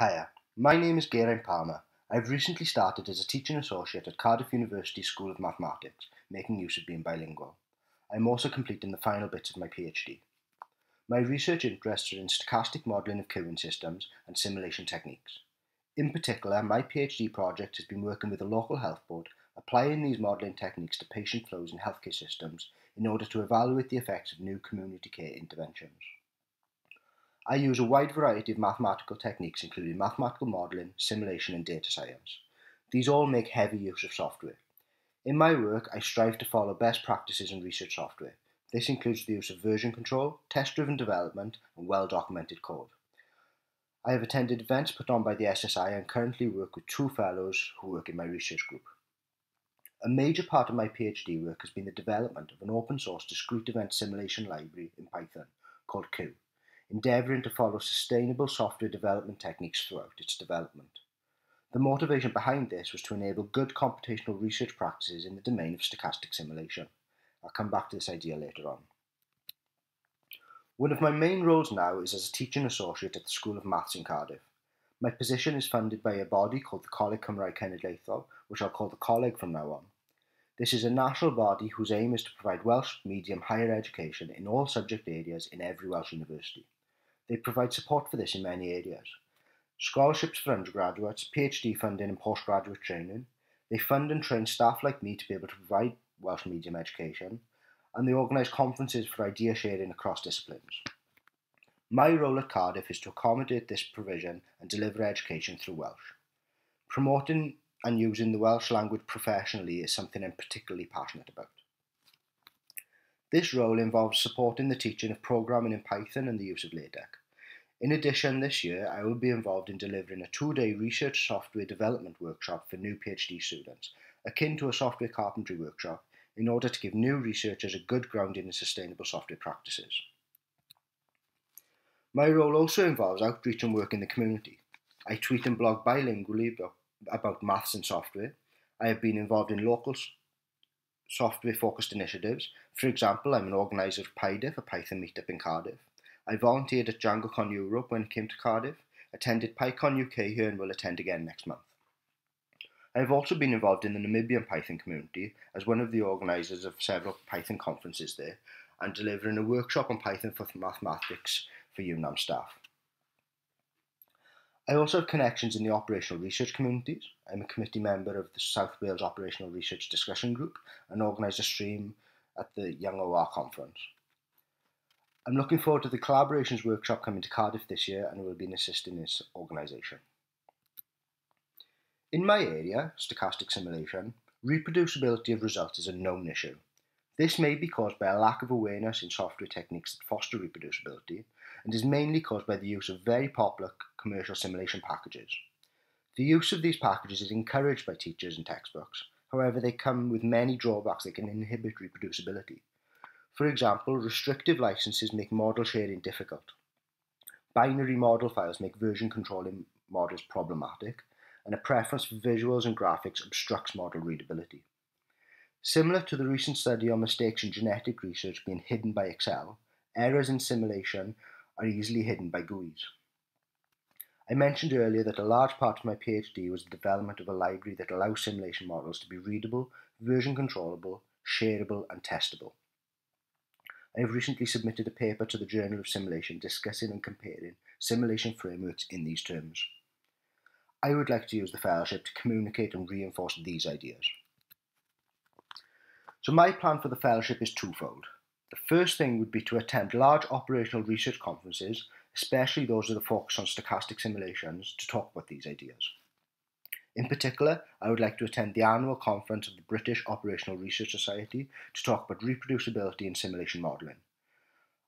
Hiya, my name is Geraint Palmer. I've recently started as a teaching associate at Cardiff University School of Mathematics, making use of being bilingual. I'm also completing the final bits of my PhD. My research interests are in stochastic modelling of queuing systems and simulation techniques. In particular, my PhD project has been working with a local health board, applying these modelling techniques to patient flows in healthcare systems in order to evaluate the effects of new community care interventions. I use a wide variety of mathematical techniques including mathematical modelling, simulation and data science. These all make heavy use of software. In my work, I strive to follow best practices in research software. This includes the use of version control, test-driven development and well-documented code. I have attended events put on by the SSI and currently work with two fellows who work in my research group. A major part of my PhD work has been the development of an open source discrete event simulation library in Python called Ciw endeavouring to follow sustainable software development techniques throughout its development. The motivation behind this was to enable good computational research practices in the domain of stochastic simulation. I'll come back to this idea later on. One of my main roles now is as a teaching associate at the School of Maths in Cardiff. My position is funded by a body called the Coleg Cymraeg Cenedlaethol, which I'll call the Coleg from now on. This is a national body whose aim is to provide Welsh medium higher education in all subject areas in every Welsh university. They provide support for this in many areas. Scholarships for undergraduates, PhD funding and postgraduate training. They fund and train staff like me to be able to provide Welsh medium education. And they organise conferences for idea sharing across disciplines. My role at Cardiff is to accommodate this provision and deliver education through Welsh. Promoting and using the Welsh language professionally is something I'm particularly passionate about. This role involves supporting the teaching of programming in Python and the use of LaTeX. In addition, this year I will be involved in delivering a two-day research software development workshop for new PhD students, akin to a software carpentry workshop, in order to give new researchers a good grounding in sustainable software practices. My role also involves outreach and work in the community. I tweet and blog bilingually about maths and software. I have been involved in local software focused initiatives. For example, I'm an organiser of PyDiff, a Python meetup in Cardiff. I volunteered at DjangoCon Europe when it came to Cardiff, attended PyCon UK here and will attend again next month. I have also been involved in the Namibian Python community as one of the organisers of several Python conferences there and delivering a workshop on Python for mathematics for UNAM staff. I also have connections in the operational research communities. I'm a committee member of the South Wales Operational Research Discussion Group and organise a stream at the Young OR conference. I'm looking forward to the collaborations workshop coming to Cardiff this year and will be an assist in this organisation. In my area, stochastic simulation, reproducibility of results is a known issue. This may be caused by a lack of awareness in software techniques that foster reproducibility and is mainly caused by the use of very popular commercial simulation packages. The use of these packages is encouraged by teachers and textbooks, however they come with many drawbacks that can inhibit reproducibility. For example, restrictive licenses make model sharing difficult. Binary model files make version controlling models problematic, and a preference for visuals and graphics obstructs model readability. Similar to the recent study on mistakes in genetic research being hidden by Excel, errors in simulation are easily hidden by GUIs. I mentioned earlier that a large part of my PhD was the development of a library that allows simulation models to be readable, version controllable, shareable and testable. I have recently submitted a paper to the Journal of Simulation discussing and comparing simulation frameworks in these terms. I would like to use the fellowship to communicate and reinforce these ideas. So my plan for the fellowship is twofold. The first thing would be to attend large operational research conferences, especially those with a focus on stochastic simulations, to talk about these ideas. In particular, I would like to attend the annual conference of the British Operational Research Society to talk about reproducibility in simulation modelling.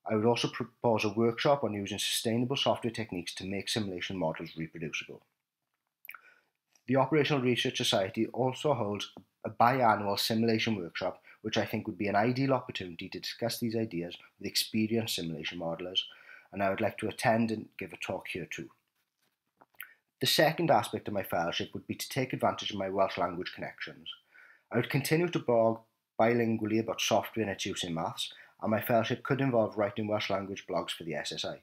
I would also propose a workshop on using sustainable software techniques to make simulation models reproducible. The Operational Research Society also holds a biannual simulation workshop, which I think would be an ideal opportunity to discuss these ideas with experienced simulation modelers, and I would like to attend and give a talk here too. The second aspect of my fellowship would be to take advantage of my Welsh language connections. I would continue to blog bilingually about software and its use in maths, and my fellowship could involve writing Welsh language blogs for the SSI.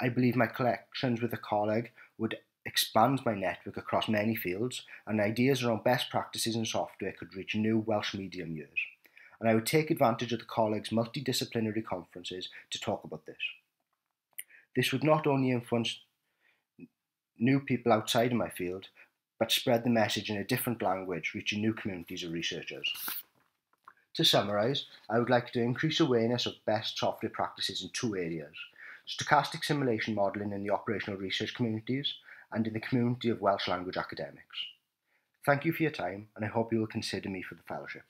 I believe my collections with a Coleg would expand my network across many fields, and ideas around best practices in software could reach new Welsh medium years. And I would take advantage of the Coleg's multidisciplinary conferences to talk about this. This would not only influence new people outside of my field, but spread the message in a different language, reaching new communities of researchers. To summarise, I would like to increase awareness of best software practices in two areas stochastic simulation modelling in the operational research communities and in the community of Welsh language academics. Thank you for your time, and I hope you will consider me for the fellowship.